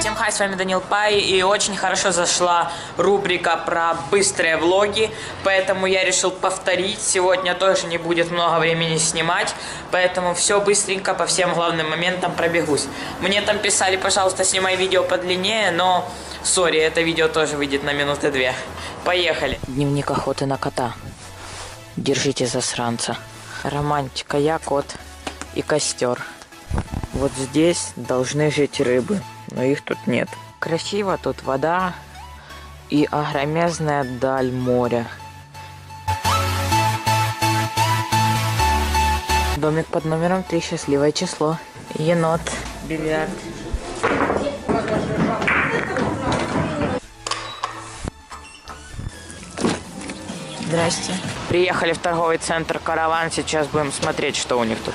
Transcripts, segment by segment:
Всем хай, с вами Данил Пай, и очень хорошо зашла рубрика про быстрые влоги, поэтому я решил повторить. Сегодня тоже не будет много времени снимать, поэтому все быстренько по всем главным моментам пробегусь. Мне там писали, пожалуйста, снимай видео подлиннее, но, сори, это видео тоже выйдет на минуты две. Поехали. Дневник охоты на кота. Держите засранца. Романтика, я кот и костер. Вот здесь должны жить рыбы, но их тут нет. Красиво тут вода и огромезная даль моря. Домик под номером 3, счастливое число. Енот, бильярд. Здрасте. Приехали в торговый центр «Караван». Сейчас будем смотреть, что у них тут.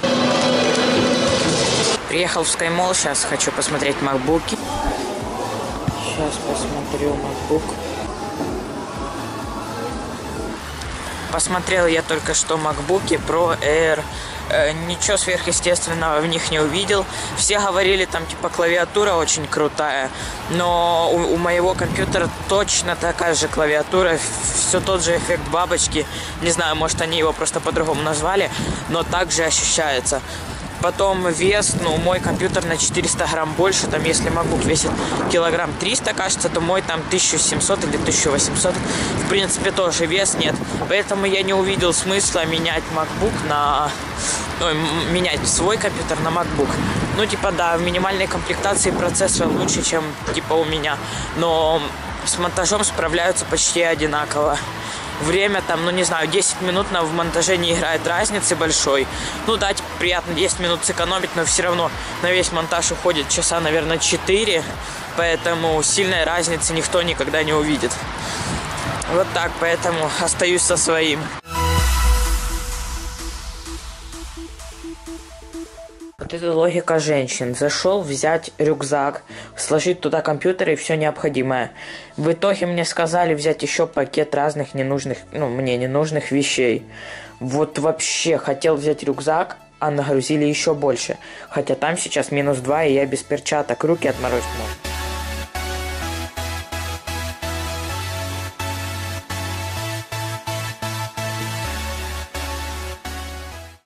Приехал в SkyMall. Сейчас хочу посмотреть макбуки. Сейчас посмотрю макбук. Посмотрел я только что макбуки Pro Air. Э, ничего сверхъестественного в них не увидел. Все говорили, там типа клавиатура очень крутая, но у, у моего компьютера точно такая же клавиатура, все тот же эффект бабочки. Не знаю, может они его просто по-другому назвали, но также ощущается. Потом вес, ну, мой компьютер на 400 грамм больше, там, если MacBook весит килограмм 300, кажется, то мой там 1700 или 1800. В принципе, тоже вес нет. Поэтому я не увидел смысла менять MacBook на... Ну, менять свой компьютер на MacBook. Ну, типа, да, в минимальной комплектации процессор лучше, чем, типа, у меня. Но с монтажом справляются почти одинаково время там, ну не знаю, 10 минут на, в монтаже не играет разницы большой. Ну да, приятно 10 минут сэкономить, но все равно на весь монтаж уходит часа, наверное, 4. Поэтому сильной разницы никто никогда не увидит. Вот так, поэтому остаюсь со своим. Вот это логика женщин. Зашел взять рюкзак, сложить туда компьютер и все необходимое. В итоге мне сказали взять еще пакет разных ненужных, ну, мне ненужных вещей. Вот вообще хотел взять рюкзак, а нагрузили еще больше. Хотя там сейчас минус 2, и я без перчаток, руки отморозить могу.